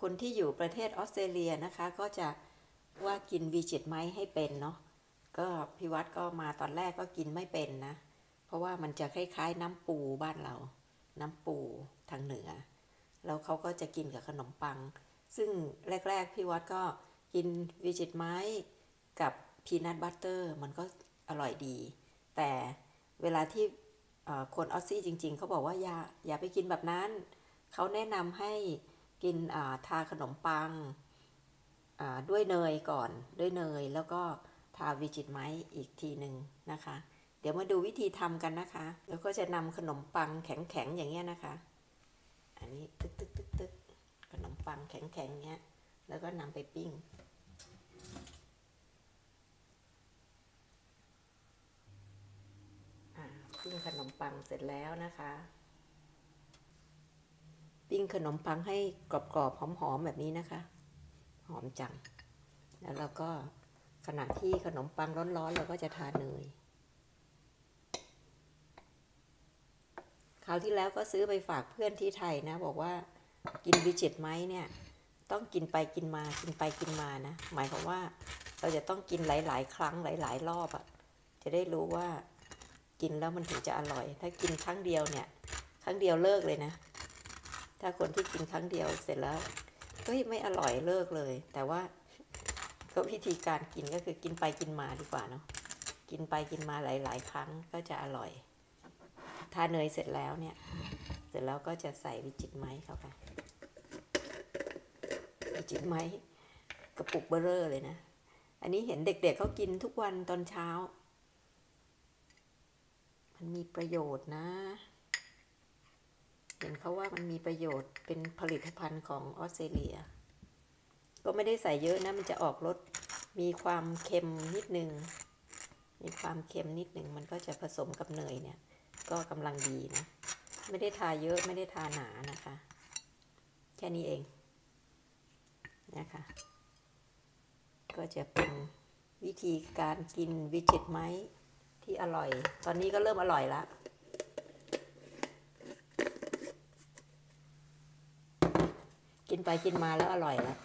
คนที่อยู่ประเทศออสเตรเลียนะคะ ก็จะว่ากินวีจิตไหมให้เป็นเนาะก็พี่วัดก็มาตอนแรกก็กินไม่เป็นนะ เพราะว่ามันจะคล้ายๆ น้ำปูบ้านเรา น้ำปูทางเหนือ แล้วเขาก็จะกินกับขนมปัง ซึ่งแรกๆพี่วัดก็กิน Vegemite กับ peanut butter มันก็อร่อยดี แต่เวลาที่คน Aussie จริง ๆ เขาบอกว่าอย่าอย่าไปกินแบบนั้น เขาแนะนำให้ กินอ่าทาขนมปังอ่าด้วยเนยก่อนด้วยเนยแล้วก็ทาวิจิตไม้อีกทีหนึ่งนะคะ เดี๋ยวมาดูวิธีทำกันนะคะ แล้วก็จะนำขนมปังแข็งๆอย่างเงี้ยนะคะ อันนี้ตึกตึกตึกตึกขนมปังแข็งๆเงี้ยแล้วก็นำไปปิ้งอ่าปิ้งขนมปังเสร็จแล้วนะคะ ปิ้งขนมปังให้กรอบๆหอมๆแบบนี้นะคะ หอมจัง แล้วเราก็ขณะที่ขนมปังร้อนๆเราก็จะทาเนยคราวที่แล้วก็ซื้อไปฝากเพื่อนที่ไทยนะ บอกว่ากินวิจิตไหมเนี่ย ต้องกินไปกินมากินไปกินมานะ หมายความว่าเราจะต้องกินหลาย ๆ ครั้งหลาย ๆ รอบอะ่ะ จะได้รู้ว่ากินแล้วมันถึงจะอร่อย ถ้ากินครั้งเดียวเนี่ย ครั้งเดียวเลิกเลยนะ ถ้าคนที่กินครั้งเดียวเสร็จแล้วเฮ้ยไม่อร่อยเลิกเลย แต่ว่าก็วิธีการกินก็คือกินไปกินมาดีกว่าเนาะกินไปกินมาหลาย ๆ ครั้งก็จะอร่อย ทาเนยเสร็จแล้วเนี่ย เสร็จแล้วก็จะใส่วิจิตไม้เข้าไปวิจิตไม้กระปุกเบอร์เรอร์เลยนะ อันนี้เห็นเด็กๆเเขากินทุกวันตอนเช้า มันมีประโยชน์นะ เห็นเขาว่ามันมีประโยชน์เป็นผลิตภัณฑ์ของออสเตรเลีย ก็ไม่ได้ใส่เยอะนะ มันจะออกรสมีความเค็มนิดนึง มีความเค็มนิดนึง มันก็จะผสมกับเนยเนี่ย ก็กำลังดีนะ ไม่ได้ทาเยอะไม่ได้ทาหนานะคะ แค่นี้เองนะคะ ก็จะเป็นวิธีการกินวิจิตไหมที่อร่อย ตอนนี้ก็เริ่มอร่อยละ กิน ไปกินมาแล้วอร่อยแล้ว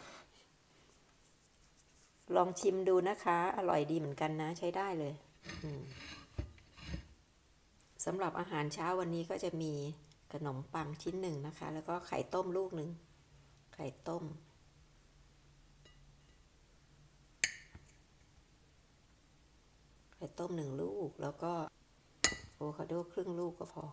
ลองชิมดูนะคะ อร่อยดีเหมือนกันนะ ใช้ได้เลยสำหรับอาหารเช้าวันนี้ก็จะมีขนมปังชิ้นหนึ่งนะคะ แล้วก็ไข่ต้มลูกหนึ่ง ไข่ต้ม ไข่ต้มหนึ่งลูก แล้วก็โอคาโดครึ่งลูกก็พอ